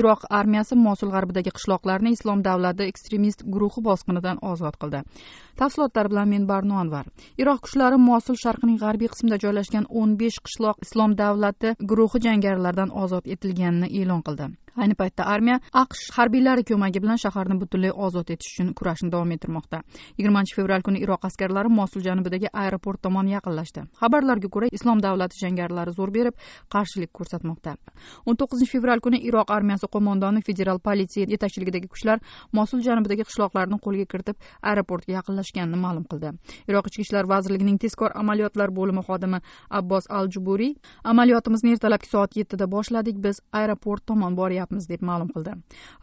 iroq armiyasi mosul g'arbidagi qishloqlarni islom davlati ekstremist guruhi bosqinidan ozod qildi. Tafsilotlar bilan men barno anvar. Iroq kuchlari mosul sharqining g'arbiy qismida joylashgan o'n besh qishloq islom davlati guruhi jangarilaridan ozod etilganini e'lon qildi. Ayni paytda armiya aqsh harbiylari ko'magi bilan shaharni butunlay ozod etish uchun kurashni davom ettirmoqda. Yigirmanchi fevral kuni iroq askarlari mosul janubidagi aeroport tomon yaqinlashdi. Xabarlarga ko'ra islom davlati jangarilari zo'r berib qarshilik ko'rsatmoqda. o'n to'qqizinchi fevral kuni iroq armiyasi qo'mondoni federal politsiya yetakchiligidagi kuchlar mosul janubidagi qishloqlarni qo'lga kiritib aeroportga yaqinlashganini ma'lum qildi. Iroq ichki ishlar vazirligining tezkor amaliyotlar bo'limi xodimi abbos al juburiy amaliyotimizni ertalabki soat yettida boshladik biz aeroport tomon boryapmiz qilyapmiz deb ma'lum qildi.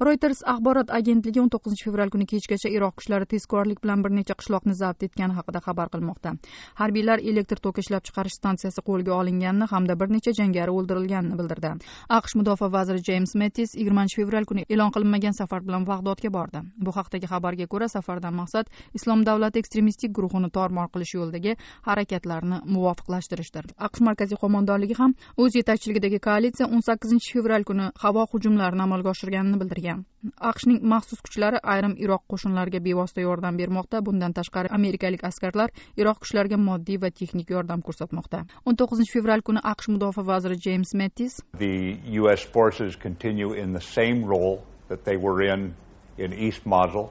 Reuters axborot agentligi o'n to'qqizinchi fevral kuni kechgacha iroq kuchlari tezkorlik bilan bir necha qishloqni zabt etgani haqida xabar qilmoqda. Harbiylar elektr toki ishlab chiqarish stansiyasi qo'lga olinganini hamda bir necha jangari o'ldirilganini bildirdi. Aqsh mudofaa vaziri jeyms mettis yigirmanchi fevral kuni e'lon qilinmagan safar bilan bag'dodga bordi. Bu haqdagi xabarga ko'ra safardan maqsad islom davlati ekstremistik guruhini tormor qilish yo'lidagi harakatlarni muvofiqlashtirishdir. Aqsh markaziy qo'mondonligi ham o'z yetakchiligidagi koalitsiya o'n sakkizinchi fevral kuni havo hujum hujumlarni amalga oshirganini bildirgan. Aqshning maxsus kuchlari ayrim iroq qo'shinlariga bevosita yordam bermoqda. Bundan tashqari amerikalik askarlar iroq kuchlariga moddiy va texnik yordam ko'rsatmoqda. O'n to'qqizinchi fevral kuni aqsh mudofaa vaziri jeyms mettis the us forces continue in the same role that they were in in east mosul.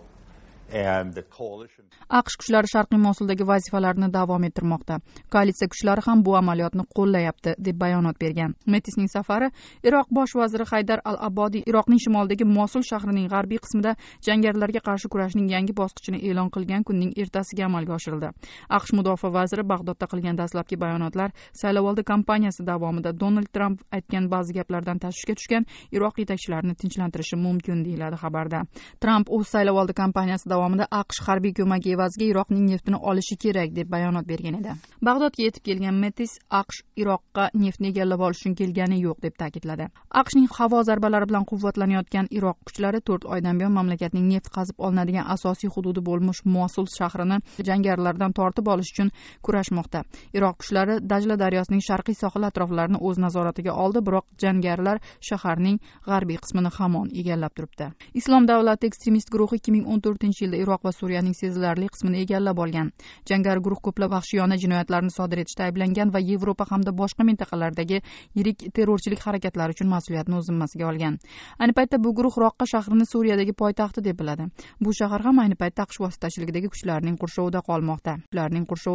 Aqsh kuchlari sharqiy mosuldagi vazifalarini davom ettirmoqda. Koalitsiya kuchlari ham bu amaliyotni qo'llayapti deb bayonot bergan. Metisning safari iroq bosh vaziri haydar al abodiy iroqning shimolidagi mosul shahrining g'arbiy qismida jangarilarga qarshi kurashning yangi bosqichini e'lon qilgan kunning ertasiga amalga oshirildi. Aqsh mudofaa vaziri bag'dodda qilgan dastlabki bayonotlar saylovoldi kampaniyasi davomida donald tramp aytgan ba'zi gaplardan tashvishga tushgan iroq yetakchilarini tinchlantirishi mumkin deyiladi xabarda. Tramp o'z saylovoldi kampaniyasi davomida aqsh harbiy ko'magi evaziga iroqning neftini olishi kerak deb bayonot bergan edi. Bag'dodga yetib kelgan metis aqsh iroqqa neftni egallab olish uchun kelgani yo'q deb ta'kidladi. Aqshning havo zarbalari bilan quvvatlanayotgan iroq kuchlari to'rt oydan buyon mamlakatning neft qazib olinadigan asosiy hududi bo'lmish mosul shahrini jangarilardan tortib olish uchun kurashmoqda. Iroq kuchlari dajla daryosining sharqiy sohil atroflarini o'z nazoratiga oldi biroq jangarilar shaharning g'arbiy qismini hamon egallab turibdi. Islom davlati ekstremist guruhi ikki ming o'n to'rtinchi yilda iroq va suriyaning sezilarli qismini egallab olgan. Jangari guruh ko'plab vahshiyona jinoyatlarni sodir etishda ayblangan va yevropa hamda boshqa mintaqalardagi yirik terrorchilik harakatlari uchun mas'uliyatni o'z zimmasiga olgan. Ayni paytda bu guruh roqqa shahrini suriyadagi poytaxti deb biladi. Bu shahar ham ayni paytda aqsh vositachiligidagi kuchlarning qurshovida qolmoqda. Ularning qurshovida